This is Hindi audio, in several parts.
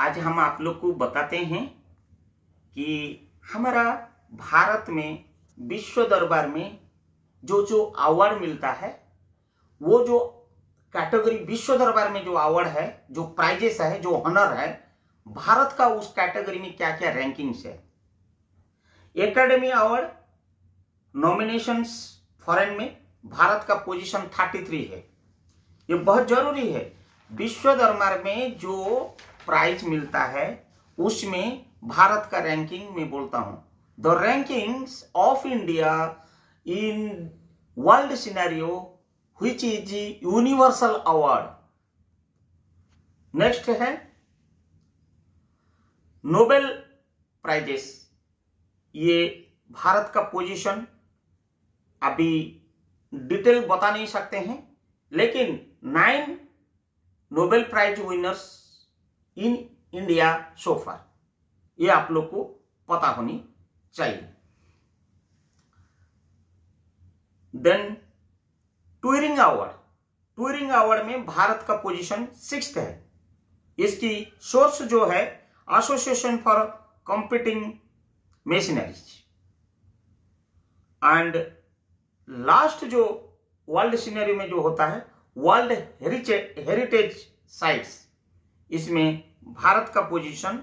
आज हम आप लोग को बताते हैं कि हमारा भारत में, विश्व दरबार में जो जो अवार्ड मिलता है, वो जो कैटेगरी विश्व दरबार में जो अवार्ड है, जो प्राइजेस है, जो ऑनर है, भारत का उस कैटेगरी में क्या क्या रैंकिंग्स है? एकेडमी अवार्ड नॉमिनेशंस फॉरेन में, भारत का पोजीशन 33 है। ये बहुत ज़रूरी है। विश्व दरबार में जो प्राइज मिलता है, उसमें भारत का रैंकिंग में बोलता हूँ। The rankings of India in world scenario which is universal award next है नोबेल प्राइजेस ये भारत का पोजीशन अभी डिटेल बता नहीं सकते हैं, लेकिन nine Nobel prize winners in India so far ये आप लोग को पता होनी चाहिए। Then Turing award Turing award में भारत का पोजीशन सिक्स है। इसकी सोर्स जो है association for computing machineries and last जो वर्ल्ड सीनरी में जो होता है वर्ल्ड हेरिटेज साइट्स इसमें भारत का पोजीशन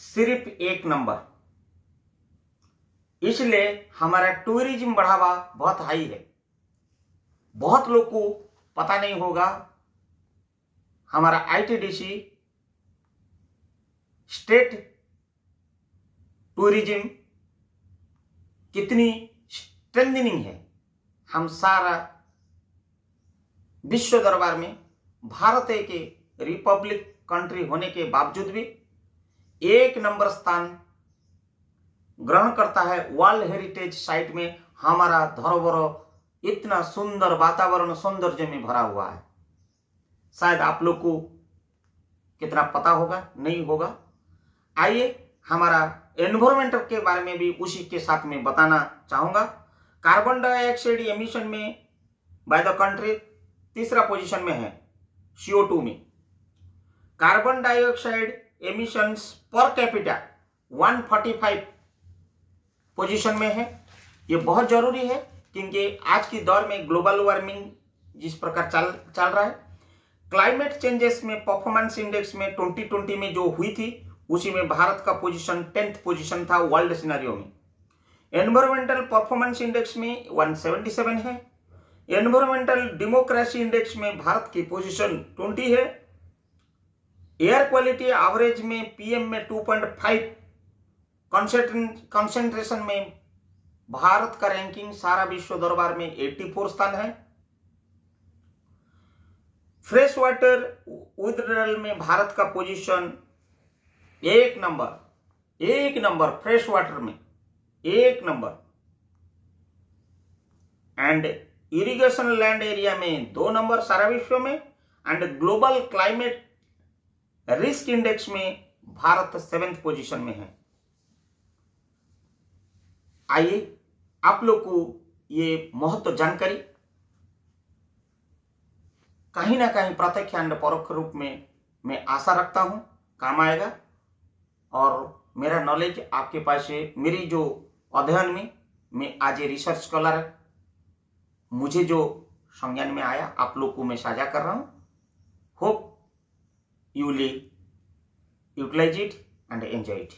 सिर्फ़ एक नंबर इसलिए हमारा टूरिज़्म बढ़ावा बहुत हाई है। बहुत लोग को पता नहीं होगा, हमारा आईटीडीसी स्टेट टूरिज़्म कितनी स्ट्रेंथनिंग है। हम सारा विश्व दरबार में भारत एक रिपब्लिक कंट्री होने के बावजूद भी एक नंबर स्थान ग्रहण करता है वर्ल्ड हेरिटेज साइट में। हमारा धरोहर इतना सुंदर वातावरण, सौंदर्य में भरा हुआ है। शायद आप लोग को कितना पता होगा, नहीं होगा। आइए हमारा एनवायरमेंट के बारे में भी उसी के साथ में बताना चाहूँगा। कार्बन डाइऑक्साइड एमिशन में बाय द कंट्री तीसरा पोजीशन में है सीओ टू में। Carbon dioxide emissions per capita 145 position में है। ये बहुत ज़रूरी है, क्योंकि आज की दौर में ग्लोबल वार्मिंग जिस प्रकार चल चल रहा है क्लाइमेट चेंजेस में परफॉर्मेंस इंडेक्स में 2020 में जो हुई थी, उसी में भारत का पोजीशन टेंथ पोजीशन था वर्ल्ड सिनेरियो में। एनवायरमेंटल परफॉर्मेंस इंडेक्स में 177 है। एनवायरमेंटल डेमोक्रेसी इंडेक्स में भारत की पोजीशन 20 है। एयर क्वालिटी एवरेज में पीएम में 2.5 कंसेंट्रेशन में भारत का रैंकिंग सारा विश्व दरबार में 84 स्थान है। फ्रेश वाटर विदड्रल में भारत का पोजीशन एक नंबर एक नंबर फ्रेश वाटर में, एक number. And irrigation land area में दो नंबर सारा विश्व में। And global climate risk index में भारत सेवेंथ पोजीशन में है। आइए आप लोग को ये महत्व जानकारी कहीं ना कहीं प्रत्यक्ष एंड परोक्ष रूप में मैं आशा रखता हूँ, काम आएगा और मेरा नॉलेज आपके पास से मेरी जो अध्ययन में मैं आज ये रिसर्च स्कॉलर है। मुझे जो संज्ञान में आया, आप लोग को मैं साझा कर रहा हूँ। Hope you will utilize it and enjoy it